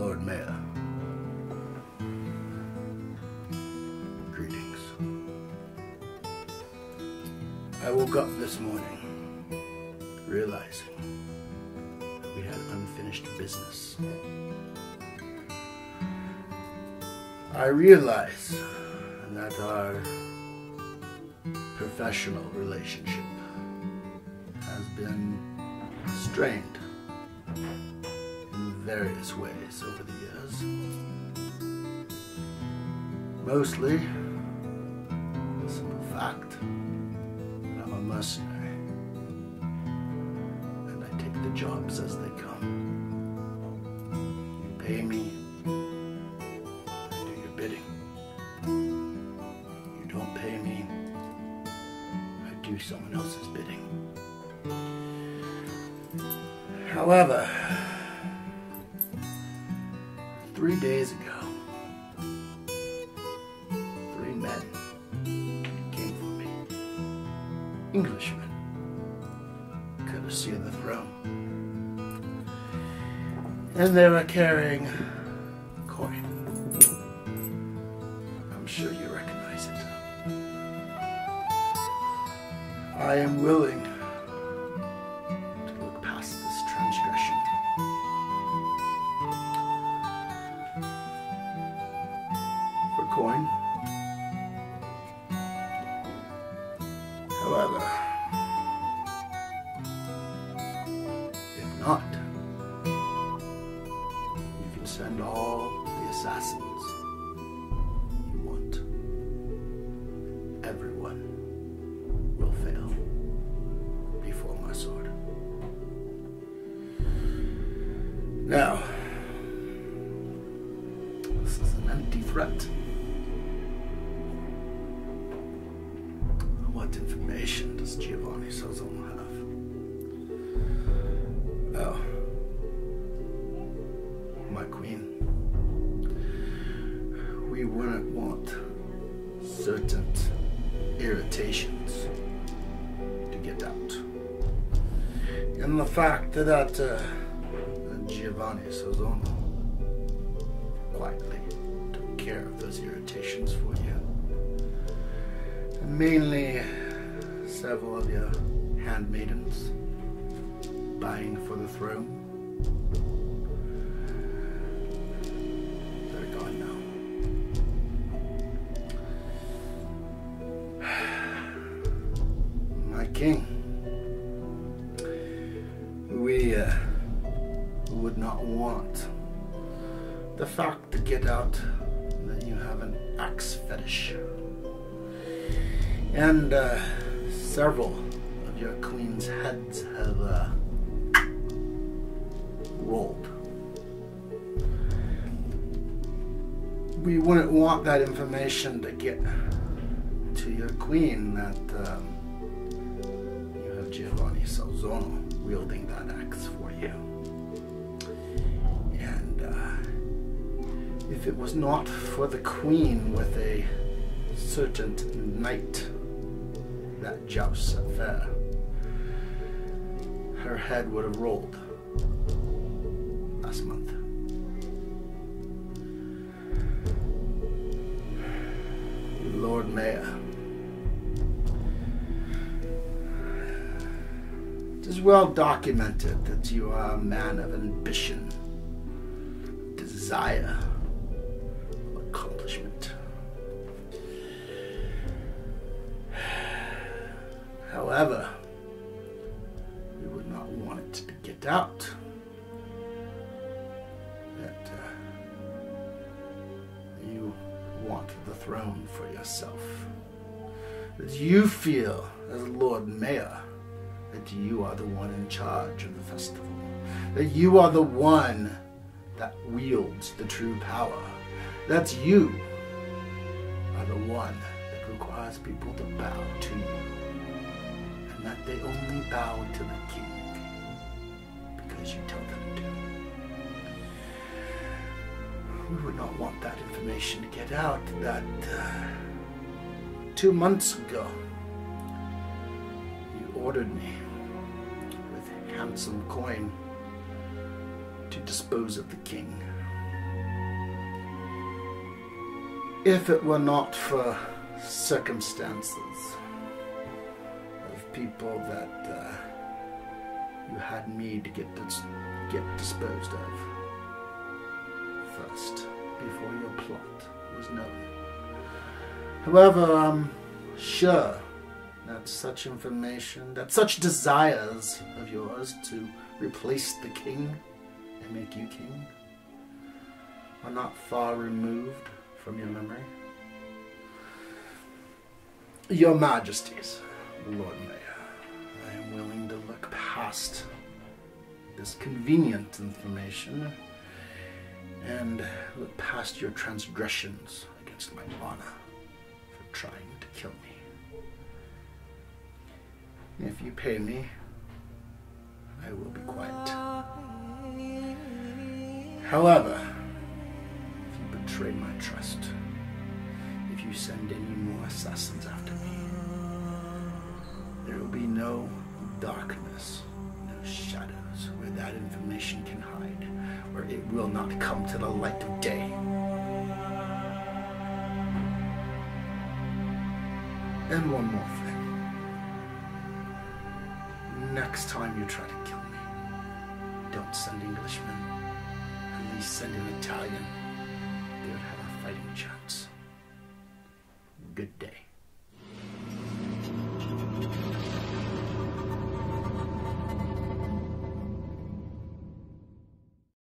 Lord Mayor. Greetings. I woke up this morning realizing that we had unfinished business. I realize that our professional relationship has been strained various ways over the years. Mostly, the simple fact that I'm a mercenary and I take the jobs as they come. You pay me, I do your bidding. You don't pay me, I do someone else's bidding. However, three days ago, three men came for me. Englishmen, courtesy of the throne. And they were carrying coin. I'm sure you recognize it. I am willing However, if not, you can send all the assassins you want. Everyone will fail before my sword. Now, this is an empty threat. Information does Giovanni Salzano have? Oh. My queen. We wouldn't want certain irritations to get out. And the fact that uh, Giovanni Salzano quietly took care of those irritations for you. Mainly several of your handmaidens vying for the throne. They're gone now. My king, we uh, would not want the fact to get out that you have an axe fetish. And uh, several of your queen's heads have uh, rolled. We wouldn't want that information to get to your queen that um, you have Giovanni Salzano wielding that axe for you. And uh, if it was not for the queen with a certain knight that jousts at fair, her head would have rolled last month. Lord Mayor. It is well documented that you are a man of ambition, desire, However, we would not want it to get out that uh, you want the throne for yourself. That you feel, as Lord Mayor, that you are the one in charge of the festival. That you are the one that wields the true power. That you are the one that requires people to bow to you. And that they only bow to the king because you tell them to. We would not want that information to get out that uh, two months ago you ordered me with handsome coin to dispose of the king. If it were not for circumstances people that uh, you had me to get dis- get disposed of first, before your plot was known. However, I'm sure that such information, that such desires of yours to replace the king and make you king, are not far removed from your memory. Your Majesties, Lord Mayor, I am willing to look past this convenient information and look past your transgressions against my honor for trying to kill me. If you pay me, I will be quiet. However, if you betray my trust, if you send any more assassins after no darkness, no shadows where that information can hide, where it will not come to the light of day. And one more thing. Next time you try to kill me, don't send Englishmen. At least send an Italian. They would have a fighting chance. Good day.